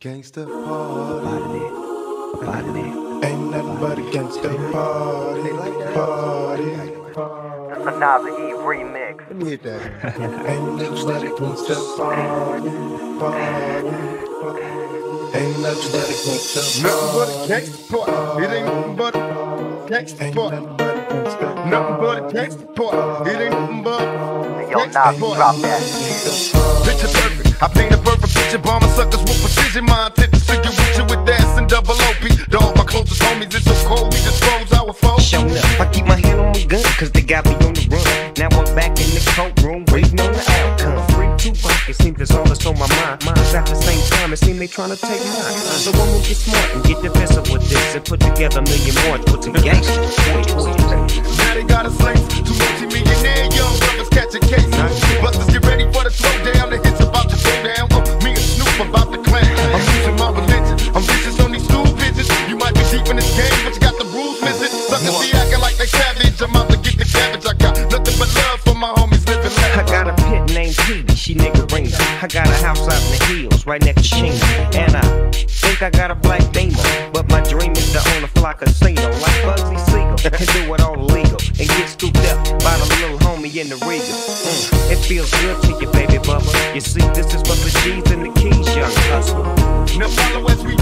Gangsta party. Party. Ain't nothing but a gangsta party. Party. That's another E remix. Let me hit that. Ain't nothing but a gangsta party. Party. Ain't nothing but a gangsta Nothing but a party. gangsta party. It ain't nothing but a gangsta party. Nothing but a gangsta Nothing but a gangsta party. It ain't nothing but Hey, Yo, gangsta Nas, party. drop that. Picture perfect. I paint a perfect picture. Bomber suckers with precision. My intent to figure with you with ass and double OP. Dog, my closest homies. It's so cold. We just froze our foes. Shown up, I keep my hand on my gun, cause they got me on the run. Now I'm back in the courtroom, waiting on the outcome. Free Tupac, it seems that's all that's on my mind. Cause at the same time, it seems they trying to take mine. So I'm gonna get smart and get defensive with this and put together a million more to put gangsters. Now they got us slaves. Two multi-millionaire I got a house out in the hills, right next to Sheena. And I think I got a black demon. But my dream is to own a fly casino like Bugsy Siegel. And do it all illegal. And get scooped up by the little homie in the Regal. Mm, it feels good to you, baby bubba. You see, this is for the G's and the keys, young hustler. Now follow as we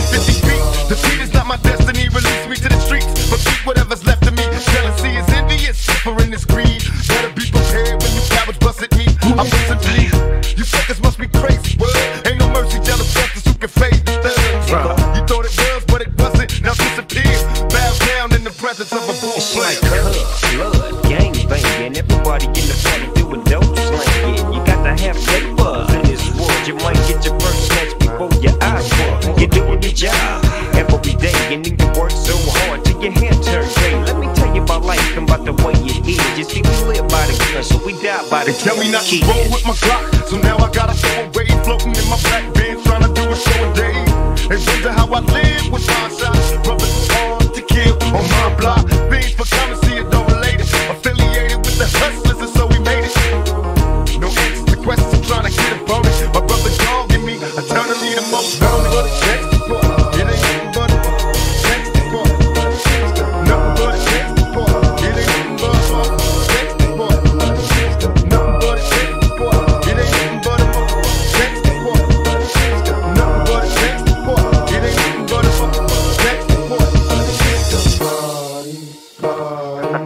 Now 50 feet. Defeat is not my destiny. Release me to the streets, but keep whatever's left of me. Jealousy is envious, suffering is greed. Better be prepared when you cowards bust at me. So we by the tell me not to roll with my Glock, so now I gotta throw away. Floating in my black Benz, trying to do a show a day. They wonder how I live with my shots. Brothers hard to kill on my block. Things for currency, it don't relate it. Affiliated with the hustlers, and so we made it. No answers to questions, I'm trying to get a bonus. My brother dogging me, eternally the most known. But it's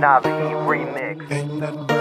E remix.